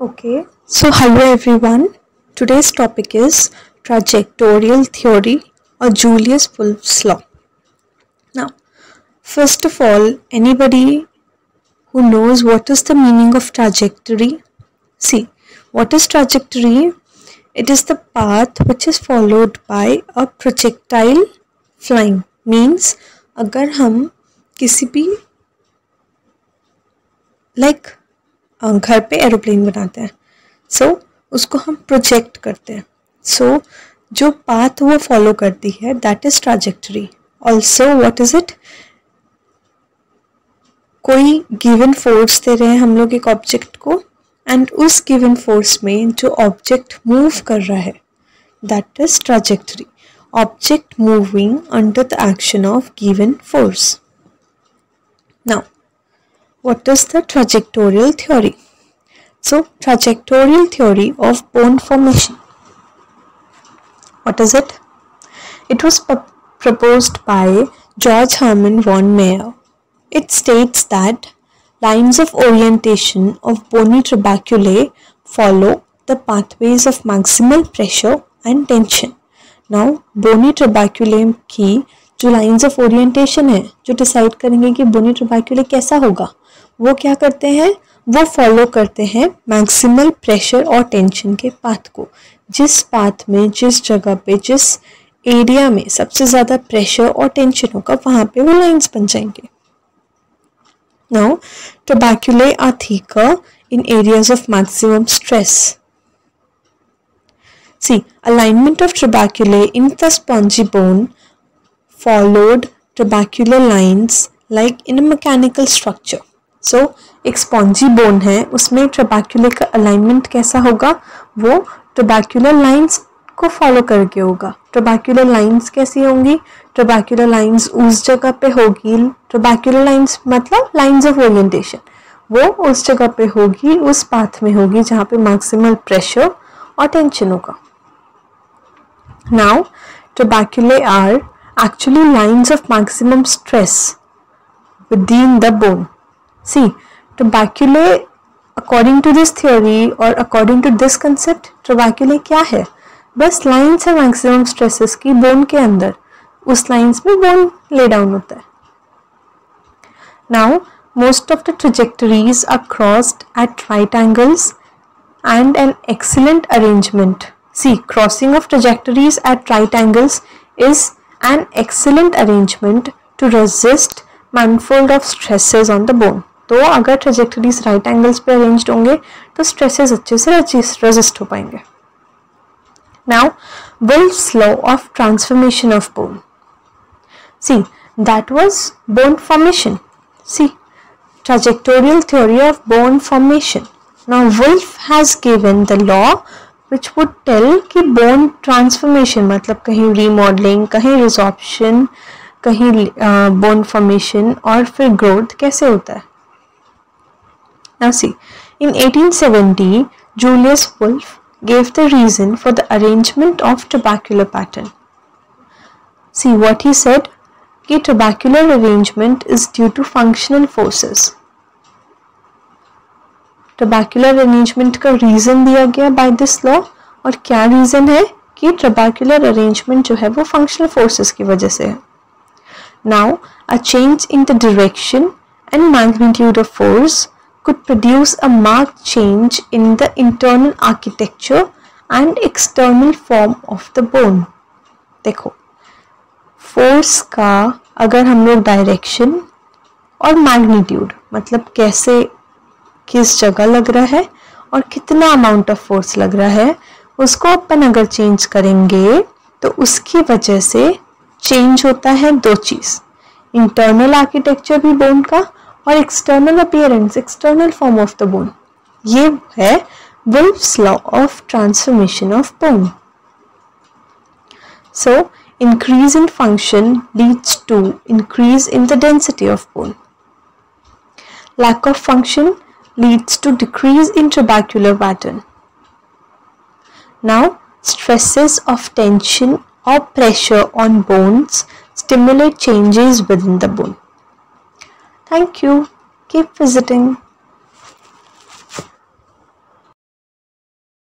Okay, so hello everyone. Today's topic is trajectorial theory or Julius Wolff's law. Now, first of all, anybody who knows what is the meaning of trajectory? See, what is trajectory? It is the path which is followed by a projectile flying. Means अगर हम किसी भी like like, घर पे aeroplane बनाते हैं। So so, उसको हम प्रोजेक्ट करते हैं। सो so, जो पाथ वो फॉलो करती है that is trajectory also what is it कोई गिवन फोर्स दे रहे हैं हम लोग एक ऑब्जेक्ट को एंड उस गिवन फोर्स में जो ऑब्जेक्ट मूव कर रहा है that is trajectory object moving under the action of given force now what is the trajectorial theory? So, trajectorial theory of bone formation. What is it? It was proposed by George Hermann von Meyer. It states that lines of orientation of bony trabeculae follow the pathways of maximal pressure and tension. Now, bony trabeculae की जो lines of orientation है जो decide करेंगे कि बोनी ट्रबैक्यूले कैसा होगा वो क्या करते हैं? वो फॉलो करते हैं मैक्सिमल प्रेशर और टेंशन के पाथ को। जिस पाथ में जिस जगह पे जिस एरिया में सबसे ज़्यादा प्रेशर और टेंशन होगा वहाँ पे वो लाइंस बन जाएँगे। Now trabeculae are thicker in areas of maximum stress See, alignment of trabeculae in the spongy bone followed trabecular lines like in a mechanical structure. So, एक स्पॉन्जी बोन है उसमें ट्रबैक्यूलर का अलाइनमेंट कैसा होगा वो ट्रबैक्यूलर लाइंस को फॉलो करके होगा। ट्रबैक्यूलर लाइंस कैसी होंगी? ट्रबैक्यूलर लाइंस उस जगह पे होगी ट्रबैक्यूलर लाइंस मतलब लाइंस ऑफ़ ओरिएंटेशन वो उस जगह पे होगी उस पाथ में होगी जहाँ पे मैक्सिमल प्रेशर और टेंशन होगा। Now trabeculae are actually lines of maximum stress with the bone see tubercule according to this theory और according to this concept tubercule क्या है? बस लाइन्स है मैक्सिमम स्ट्रेसेस की बोन के अंदर। उस लाइन्स में बोन ले डाउन होता है। Now most of the trajectories are crossed at right angles and an excellent arrangement see crossing of trajectories at right angles is an excellent arrangement to resist manifold of stresses on the bone तो अगर trajectories right angles पे arrange होंगे तो stresses अच्छे से resist हो पाएँगे। Now Wolff's law of transformation of bone see that was bone formation see trajectorial theory of bone formation now Wolff has given the law which would tell कि bone transformation मतलब कहीं remodelling कहीं resorption कहीं bone formation और फिर growth कैसे होता है। Now see, in 1870, Julius Wolff gave the reason for the arrangement of trabecular pattern. See what he said, कि trabecular arrangement is due to functional forces. Trabecular arrangement का reason दिया गया by this law और क्या reason है कि ट्रबैकुलर arrangement जो है वो फंक्शनल फोर्सेस की वजह से है now a change in the direction and magnitude of force could produce a marked change in the internal architecture and external form of the bone. देखो फोर्स का अगर हम लोग डायरेक्शन और मैग्नीट्यूड मतलब कैसे, किस जगह लग रहा है और कितना अमाउंट ऑफ़ फोर्स लग रहा है, उसको अपन अगर चेंज करेंगे तो उसकी वजह से चेंज होता है दो चीज़ इंटरनल आर्किटेक्चर भी बोन का और external appearance external form of the bone ये है Wolff's law of transformation of bone so increase in function leads to increase in the density of bone. Lack of function leads to decrease in trabecular pattern. Now, stresses of tension or pressure on bones stimulate changes within the bone. Thank you. Keep visiting.